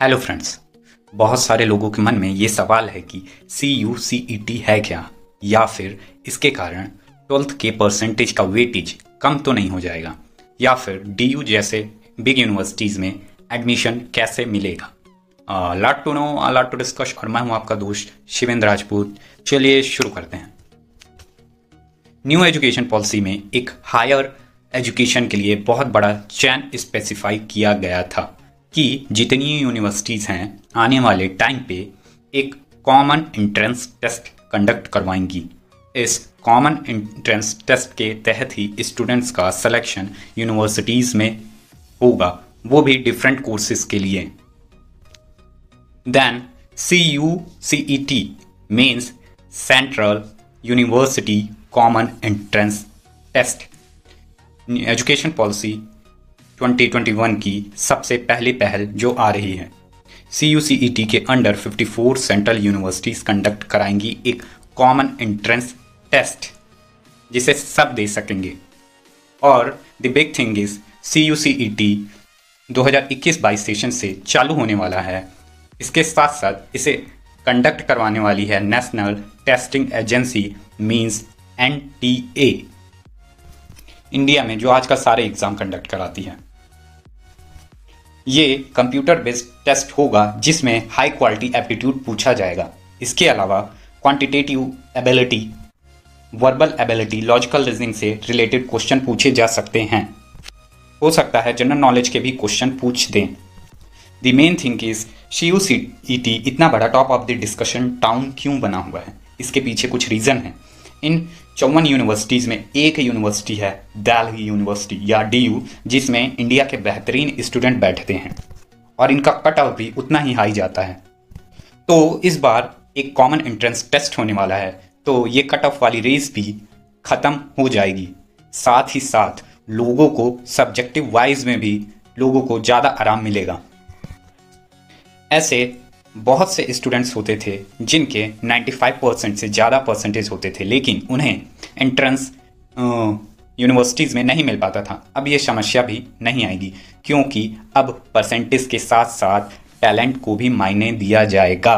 Hello friends बहुत सारे लोगों के मन में ये सवाल है कि सी यू सी ई टी है क्या? या फिर इसके कारण ट्वेल्थ के परसेंटेज का वेटेज कम तो नहीं हो जाएगा? या फिर डी यू जैसे बिग यूनिवर्सिटीज़ में एडमिशन कैसे मिलेगा? Lot to know lot to discuss और मैं हूँ आपका दोस्त शिवेंद्र राजपूत। चलिए शुरू करते हैं। न्यू एजुकेशन पॉलिसी में एक हायर एजुकेशन के लिए बहुत बड़ा चैन स्पेसिफाई किया गया था। कि जितनी यूनिवर्सिटीज़ हैं, आने वाले टाइम पे एक कॉमन एंट्रेंस टेस्ट कंडक्ट करवाएँगी। इस कॉमन एंट्रेंस टेस्ट के तहत ही स्टूडेंट्स का सिलेक्शन यूनिवर्सिटीज़ में होगा। वो भी डिफरेंट कोर्सेज के लिए। Then C U C E T means central university common entrance test education policy 2021 की सबसे पहली पहल जो आ रही है। सी टी के अंडर 54 सेंट्रल यूनिवर्सिटीज़ कंडक्ट कराएँगी एक कॉमन एंट्रेंस टेस्ट जिसे सब दे सकेंगे। और the big thing is C U C E T दो हज़ार इक्कीस बाईस सेशन से चालू होने वाला है। इसके साथ साथ इसे कंडक्ट करवाने वाली है national testing agency means N T A India में जो आज का सारे एग्ज़ाम कंडक्ट कराती है। ये कंप्यूटर बेस्ड टेस्ट होगा, जिसमें हाई क्वालिटी एप्टीट्यूड पूछा जाएगा। इसके अलावा quantitative ability verbal ability logical reasoning से रिलेटेड क्वेश्चन पूछे जा सकते हैं। हो सकता है जनरल नॉलेज के भी क्वेश्चन पूछ दें। The main thing is C U C T इतना बड़ा top of the discussion town क्यों बना हुआ है? इसके पीछे कुछ रीज़न है। इन चौवन यूनिवर्सिटीज़ में एक यूनिवर्सिटी है दिल्ली यूनिवर्सिटी या डीयू जिसमें इंडिया के बेहतरीन स्टूडेंट बैठते हैं। और इनका कट ऑफ़ भी उतना ही हाई जाता है। तो इस बार एक कॉमन एंट्रेंस टेस्ट होने वाला है। तो ये कट ऑफ़ वाली रेस भी ख़त्म हो जाएगी। साथ ही साथ लोगों को सब्जेक्टिव वाइज में भी लोगों को ज़्यादा आराम मिलेगा। ऐसे बहुत से स्टूडेंट्स होते थे जिनके 95 परसेंट से ज़्यादा परसेंटेज होते थे, लेकिन उन्हें एंट्रेंस यूनिवर्सिटीज़ में नहीं मिल पाता था। अब ये समस्या भी नहीं आएगी, क्योंकि अब परसेंटेज के साथ साथ टैलेंट को भी मायने दिया जाएगा।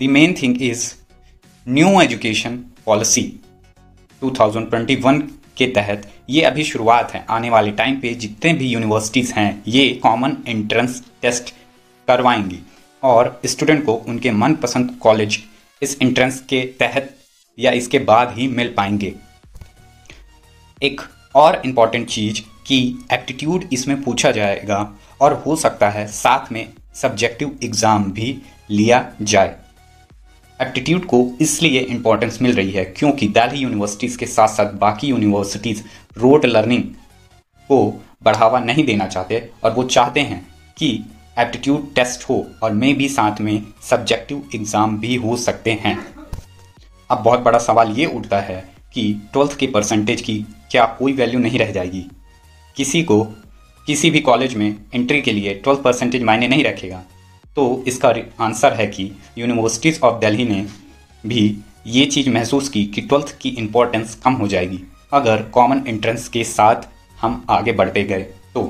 The main thing is new education policy 2021 के तहत ये अभी शुरुआत है, आने वाले टाइम पे जितने भी यूनिवर्सिटीज़ हैं, ये कॉमन एंट्रेंस टेस्ट करवाएँगी। और स्टूडेंट को उनके मनपसंद कॉलेज इस एंट्रेंस के तहत या इसके बाद ही मिल पाएँगे। एक और इंपॉर्टेंट चीज़ कि एप्टीट्यूड इसमें पूछा जाएगा और हो सकता है साथ में सब्जेक्टिव एग्ज़ाम भी लिया जाए। एप्टीट्यूड को इसलिए इम्पोर्टेंस मिल रही है क्योंकि दिल्ली यूनिवर्सिटीज़ के साथ साथ बाकी यूनिवर्सिटीज़ रोड लर्निंग को बढ़ावा नहीं देना चाहते और वो चाहते हैं कि एप्टीट्यूड टेस्ट हो और मे भी साथ में सब्जेक्टिव एग्ज़ाम भी हो सकते हैं। अब बहुत बड़ा सवाल ये उठता है कि ट्वेल्थ के परसेंटेज की क्या कोई वैल्यू नहीं रह जाएगी? किसी को किसी भी कॉलेज में एंट्री के लिए ट्वेल्थ परसेंटेज मायने नहीं रखेगा। तो इसका आंसर है कि यूनिवर्सिटीज़ ऑफ़ दिल्ली ने भी ये चीज़ महसूस की कि ट्वेल्थ की इम्पोर्टेंस कम हो जाएगी। अगर कॉमन एंट्रेंस के साथ हम आगे बढ़ते गए तो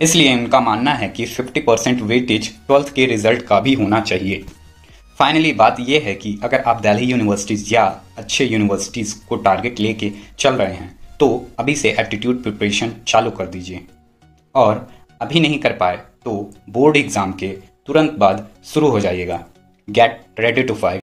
इसलिए उनका मानना है कि 50 परसेंट वेटेज ट्वेल्थ के रिज़ल्ट का भी होना चाहिए। फाइनली बात यह है कि अगर आप दिल्ली यूनिवर्सिटीज़ या अच्छे यूनिवर्सिटीज़ को टारगेट लेके चल रहे हैं तो अभी से एप्टीट्यूड प्रिपरेशन चालू कर दीजिए। और अभी नहीं कर पाए तो बोर्ड एग्ज़ाम के तुरंत बाद शुरू हो जाइएगा। Get ready to fight